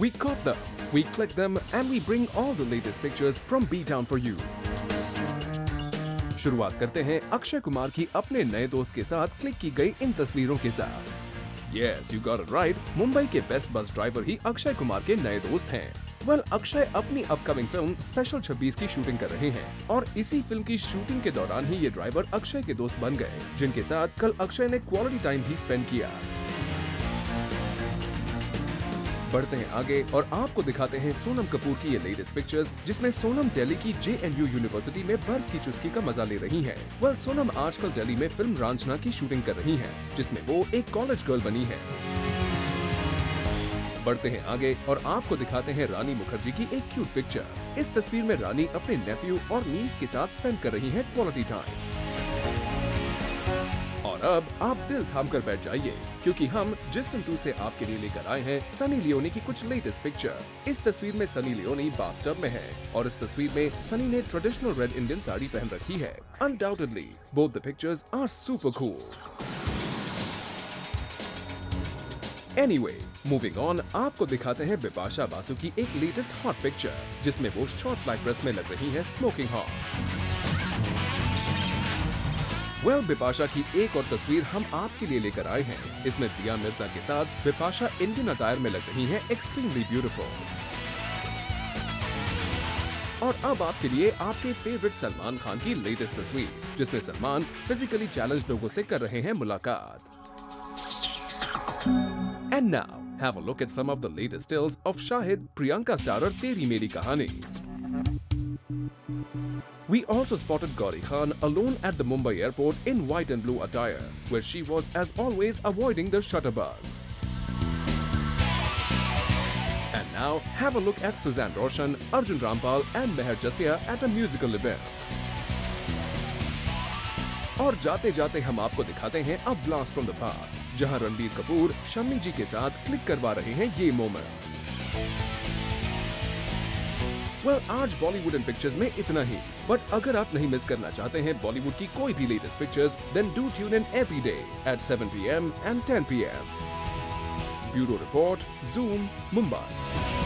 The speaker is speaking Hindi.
We caught them, we click them, and we bring all the latest pictures from B Town for you. शुरुआत करते हैं अक्षय कुमार की अपने नए दोस्त के साथ क्लिक की गई इन तस्वीरों के साथ Yes, you got it right. Mumbai के बेस्ट बस ड्राइवर ही अक्षय कुमार के नए दोस्त हैं वेल अक्षय अपनी अपकमिंग फ़िल्म स्पेशल 26 की शूटिंग कर रहे हैं और इसी फ़िल्म की शूटिंग के दौरान ही ये ड्राइवर अक्षय के दोस्त बन गए जिनके साथ कल अक्षय ने क्वालिटी टाइम भी स्पेंड किया बढ़ते हैं आगे और आपको दिखाते हैं सोनम कपूर की ये लेटेस्ट पिक्चर्स जिसमें सोनम दिल्ली की जेएनयू यूनिवर्सिटी में बर्फ़ की चुस्की का मज़ा ले रही हैं। वेल सोनम आजकल दिल्ली में फ़िल्म रांझना की शूटिंग कर रही है, जिसमें वो एक कॉलेज गर्ल बनी है। बढ़ते हैं आगे और आपको दिखाते हैं रानी मुखर्जी की एक क्यूट पिक्चर इस तस्वीर में रानी अपने नेफ्यू और नीस के साथ स्पेंड कर रही है क्वालिटी टाइम और अब आप दिल थाम कर बैठ जाइए, क्योंकि हम जिसम टू से आपके लिए लेकर आए हैं सनी लियोनी की कुछ लेटेस्ट पिक्चर इस तस्वीर में सनी लियोनी बाथटब में है, और इस तस्वीर में सनी ने ट्रेडिशनल रेड इंडियन साड़ी पहन रखी है। Undoubtedly both the pictures are super cool anyway moving on आपको दिखाते हैं बिपाशा बासु की एक लेटेस्ट हॉट पिक्चर जिसमें वो शॉर्ट ब्लैक ड्रेस में लग रही है स्मोकिंग हॉट वेल बिपाशा की एक और तस्वीर हम आपके लिए लेकर आए हैं। इसमें दिया मिर्ज़ा के साथ बिपाशा इंडियन अटायर में लग रही हैं एक्सट्रीमली ब्यूटीफुल और अब आपके लिए आपके फेवरेट सलमान खान की लेटेस्ट तस्वीर, जिसमें सलमान फिजिकली चैलेंज लोगों से कर रहे हैं मुलाकात। And now have a look at some of the latest stills of Shahid Priyanka starrer Teri Meri Kahani. We also spotted Gauri Khan alone at the Mumbai airport in white and blue attire, where she was as always avoiding the shutterbugs. And now have a look at Suzanne Roshan, Arjun Rampal and Meher Jasia at a musical event. और जाते जाते हम आपको दिखाते हैं अब ब्लास्ट फ्रॉम द पास्ट जहां रणबीर कपूर शम्मी जी के साथ क्लिक करवा रहे हैं ये मोमेंट वेल well, आज बॉलीवुड एंड पिक्चर्स में इतना ही। बट अगर आप नहीं मिस करना चाहते हैं बॉलीवुड की कोई भी latest pictures then do tune in every day at 7 PM and 10 PM bureau report Zoom Mumbai